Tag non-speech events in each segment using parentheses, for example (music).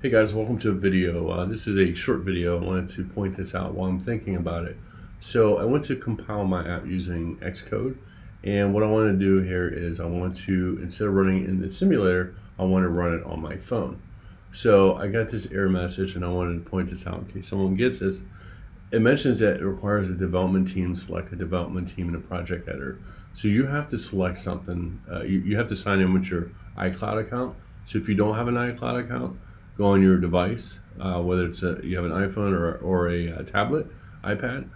Hey guys, welcome to a video. Uh, this is a short video. I wanted to point this out while I'm thinking about it. So I went to compile my app using Xcode and what I want to do here is I want to, instead of running in the simulator, I want to run it on my phone. So I got this error message and I wanted to point this out in case someone gets this. It mentions that it requires a development team select a development team in a project editor. So you have to select something. Uh, you, you have to sign in with your iCloud account. So if you don't have an iCloud account, go on your device, uh, whether it's a, you have an iPhone or, or a, a tablet, iPad,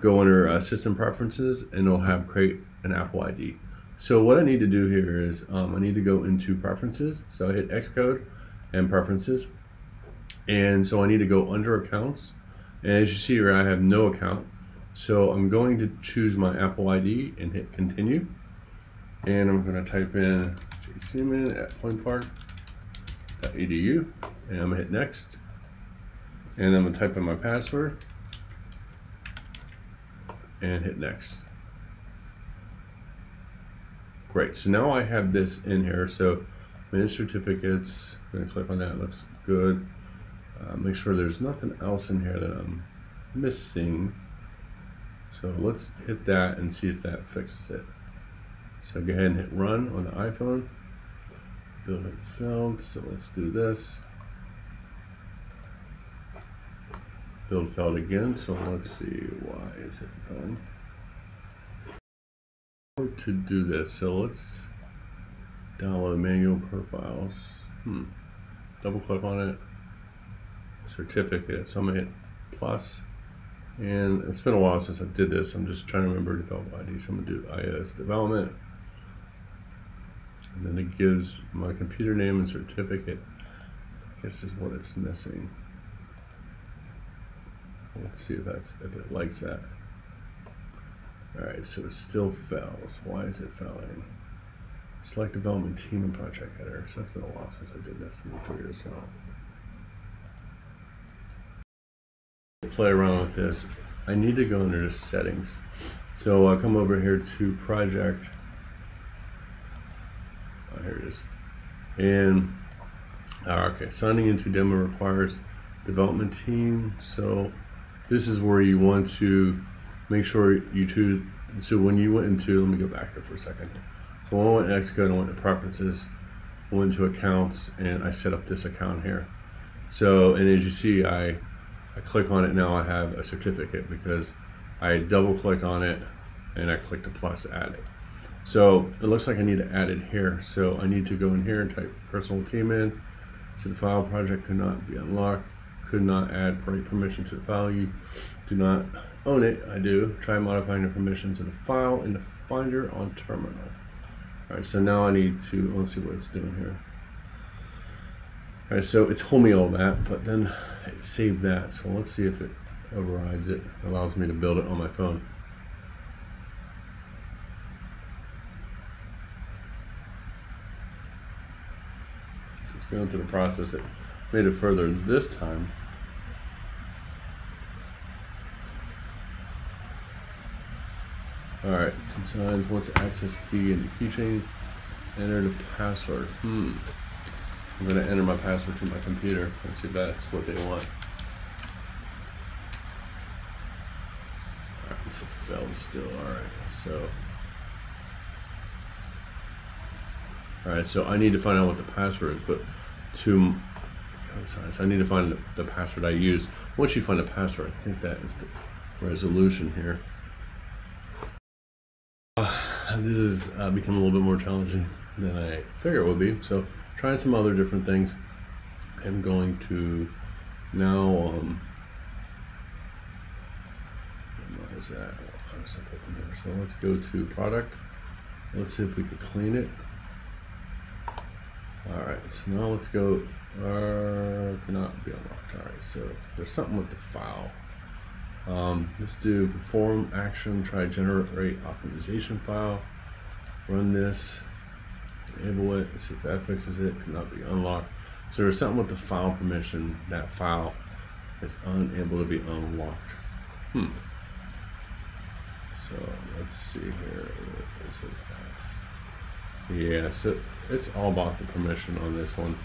go under uh, system preferences and it'll have create an Apple ID. So what I need to do here is um, I need to go into preferences. So I hit Xcode and preferences. And so I need to go under accounts. And as you see here, I have no account. So I'm going to choose my Apple ID and hit continue. And I'm going to type in jseaman at pointpark.edu and I'm gonna hit next. And I'm gonna type in my password. And hit next. Great. So now I have this in here. So manage certificates I'm gonna click on that. Looks good. Uh, make sure there's nothing else in here that I'm missing. So let's hit that and see if that fixes it. So go ahead and hit run on the iPhone. Build it failed so let's do this build failed again, so let's see why is it failing. To do this, so let's download manual profiles. Hmm. Double click on it. Certificate. So I'm gonna hit plus. And it's been a while since I did this. I'm just trying to remember develop ID. So I'm gonna do iOS development. And then it gives my computer name and certificate. I guess is what it's missing. Let's see if that's if it likes that. All right, so it still fails. Why is it failing? Select development team and project editor. So that's been a while since I did this. Let me figure this out. Play around with this. I need to go under the settings. So I'll come over here to project. Oh, here it is. And uh, okay, signing into demo requires development team. So this is where you want to make sure you choose. So when you went into, let me go back here for a second. So when I went to Xcode, I went to preferences, went to accounts, and I set up this account here. So, and as you see, I, I click on it now, I have a certificate because I double clicked on it and I clicked the plus add it. So it looks like I need to add it here. So I need to go in here and type personal team in. So the file project could not be unlocked could not add permission to the file. You do not own it. I do. Try modifying the permissions of the file in the Finder on terminal. All right, so now I need to, let's see what it's doing here. All right, so it told me all that, but then it saved that. So let's see if it overrides it, allows me to build it on my phone. Just going through the process. It made it further this time. Alright, consigns wants access key in the keychain. Enter the password. Hmm. I'm going to enter my password to my computer. Let's see if that's what they want. Alright, it's failed still. Alright, so. Alright, so I need to find out what the password is, but to I need to find the, password I use. Once you find the password, I think that is the resolution here. Uh, this has uh, become a little bit more challenging than I figured it would be. So trying some other different things. I'm going to now, um, what is that? So let's go to product. Let's see if we could clean it. All right, so now let's go, uh, cannot be unlocked. All right, so there's something with the file. Um, let's do perform action, try generate optimization file, run this, enable it, see if that fixes it, cannot be unlocked. So there's something with the file permission, that file is unable to be unlocked. Hmm. So let's see here, is it yeah, so it's all about the permission on this one.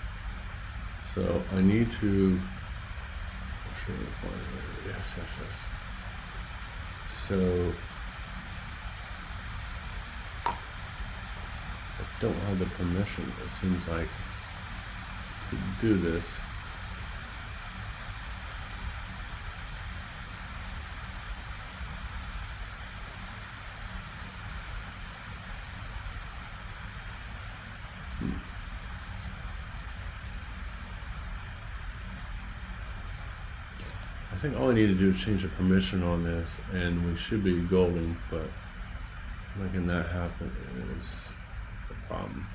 So I need to. Sure. Yes, yes, yes. So I don't have the permission. It seems like to do this. Think all I need to do is change the permission on this and we should be golden, but making that happen is a problem.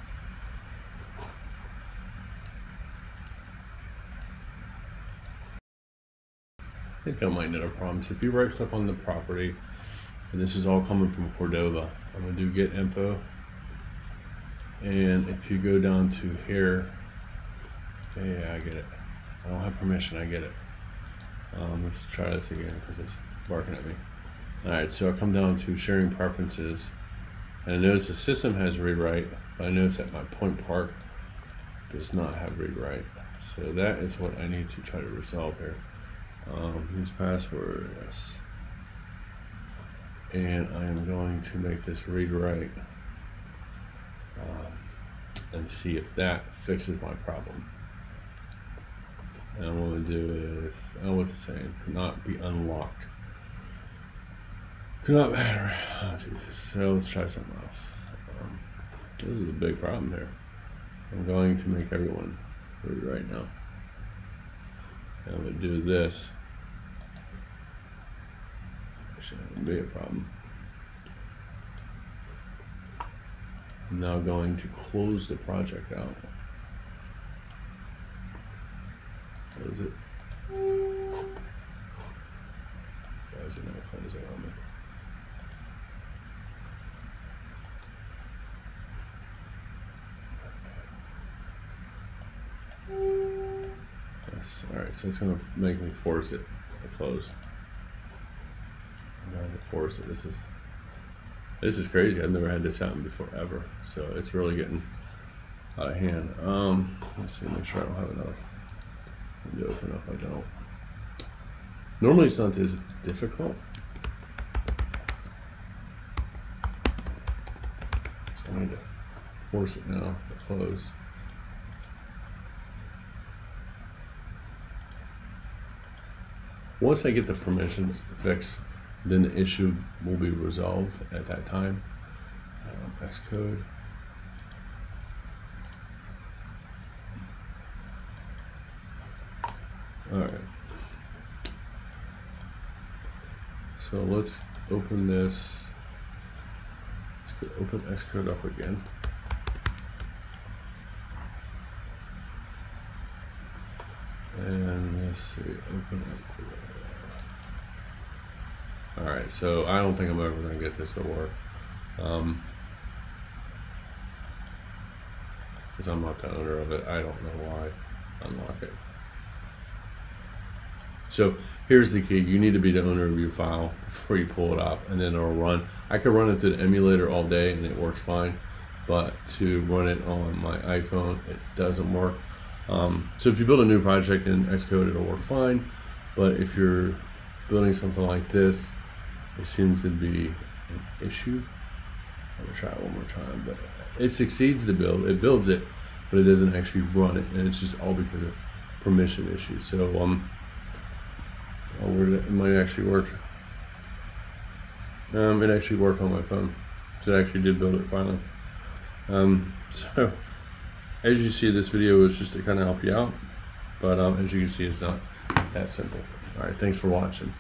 I think I might need a problem. So if you right click on the property, and this is all coming from Cordova, I'm gonna do get info. And if you go down to here, yeah, I get it. I don't have permission, I get it. Um, let's try this again because it's barking at me. Alright, so I come down to sharing preferences and I notice the system has rewrite, but I notice that my point park does not have rewrite. So that is what I need to try to resolve here. Um, use password, yes. And I am going to make this read write um, and see if that fixes my problem. And what I'm going to do is, oh, what's it saying? Could not be unlocked. Could not matter. Oh, Jesus. So let's try something else. Um, this is a big problem here. I'm going to make everyone read write now. And I'm going to do this. Shouldn't be a problem. I'm now going to close the project out. Close it. Why is it not closing on me? Yes, alright, so it's gonna make me force it to close. I'm going to force it. This is this is crazy. I've never had this happen before ever. So it's really getting out of hand. Um, let's see, make sure I don't have enough open up. I don't. Normally it's not this difficult. So I need to force it now to close. Once I get the permissions fixed, then the issue will be resolved at that time. Um, Xcode. All right. So let's open this. Let's go open Xcode up again. And let's see, open. All right, so I don't think I'm ever gonna get this to work. Um, because I'm not the owner of it. I don't know why. Unlock it. So here's the key. You need to be the owner of your file before you pull it up and then it'll run. I could run it to the emulator all day and it works fine. But to run it on my iPhone, it doesn't work. Um, so if you build a new project in Xcode, it'll work fine. But if you're building something like this, it seems to be an issue. I'm gonna try it one more time, but it succeeds to build. It builds it, but it doesn't actually run it, and it's just all because of permission issues. So um, where it might actually work. Um, it actually worked on my phone, so it actually did build it finally. Um, (laughs) so as you see, this video is just to kind of help you out, but um, as you can see, it's not that simple. All right, thanks for watching.